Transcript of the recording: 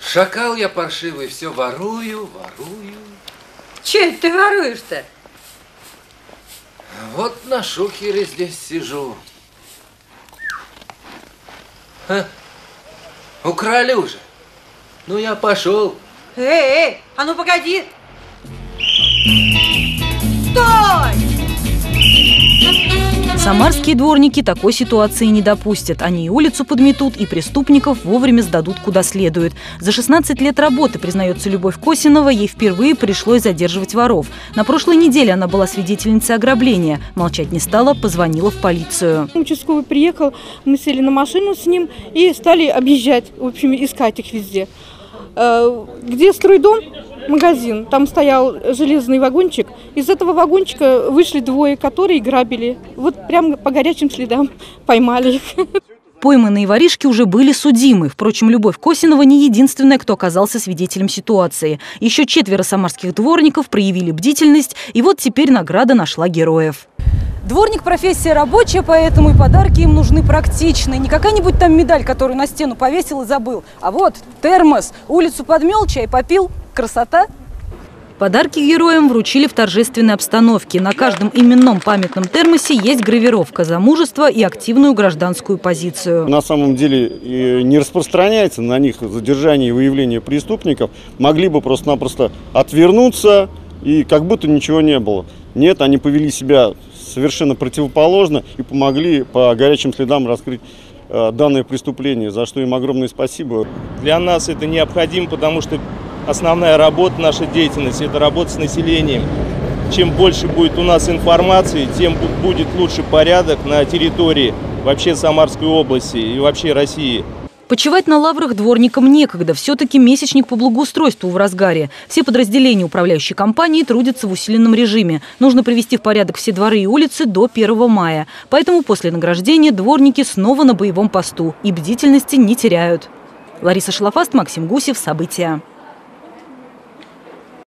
Шакал я паршивый, все ворую, ворую. Че это ты воруешь-то? Вот на шухере здесь сижу. Ха, украли уже. Ну, я пошел. Эй, эй, а ну погоди! Стой! Самарские дворники такой ситуации не допустят. Они и улицу подметут, и преступников вовремя сдадут куда следует. За 16 лет работы, признается Любовь Косинова, ей впервые пришлось задерживать воров. На прошлой неделе она была свидетельницей ограбления. Молчать не стала, позвонила в полицию. Участковый приехал, мы сели на машину с ним и стали объезжать, в общем, искать их везде. Э, Где стройдом? Магазин. Там стоял железный вагончик. Из этого вагончика вышли двое, которые грабили. Вот прямо по горячим следам поймали их. Пойманные воришки уже были судимы. Впрочем, Любовь Косинова не единственная, кто оказался свидетелем ситуации. Еще четверо самарских дворников проявили бдительность, и вот теперь награда нашла героев. Дворник – профессия рабочая, поэтому и подарки им нужны практичные. Не какая-нибудь там медаль, которую на стену повесил и забыл, а вот термос. Улицу подмел, чай попил. Красота! Подарки героям вручили в торжественной обстановке. На каждом именном памятном термосе есть гравировка за мужество и активную гражданскую позицию. На самом деле не распространяется на них задержание и выявление преступников. Могли бы просто-напросто отвернуться и как будто ничего не было. Нет, они повели себя совершенно противоположно и помогли по горячим следам раскрыть э, данное преступление, за что им огромное спасибо. Для нас это необходимо, потому что основная работа, наша деятельность – это работа с населением. Чем больше будет у нас информации, тем бу- будет лучше порядок на территории вообще Самарской области и вообще России. Почивать на лаврах дворникам некогда. Все-таки месячник по благоустройству в разгаре. Все подразделения управляющей компании трудятся в усиленном режиме. Нужно привести в порядок все дворы и улицы до 1 мая. Поэтому после награждения дворники снова на боевом посту и бдительности не теряют. Лариса Шалафаст, Максим Гусев. События.